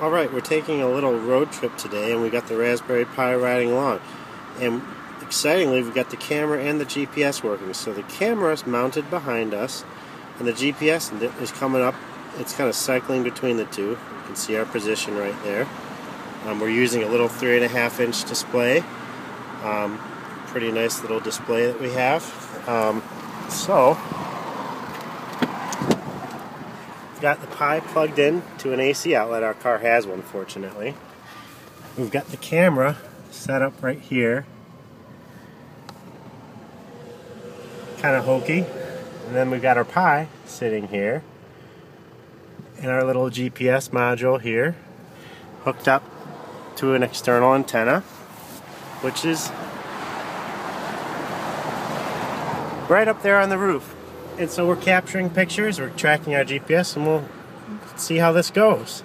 All right, we're taking a little road trip today, and we got the Raspberry Pi riding along. And excitingly, we've got the camera and the GPS working. So the camera is mounted behind us, and the GPS is coming up. It's kind of cycling between the two. You can see our position right there. Um, we're using a little three and a half inch display. Um, pretty nice little display that we have. Um, so got the Pi plugged in to an AC outlet. Our car has one, fortunately. We've got the camera set up right here. Kind of hokey. And then we've got our Pi sitting here. And our little GPS module here. Hooked up to an external antenna. Which is right up there on the roof. And so we're capturing pictures, we're tracking our GPS, and we'll see how this goes.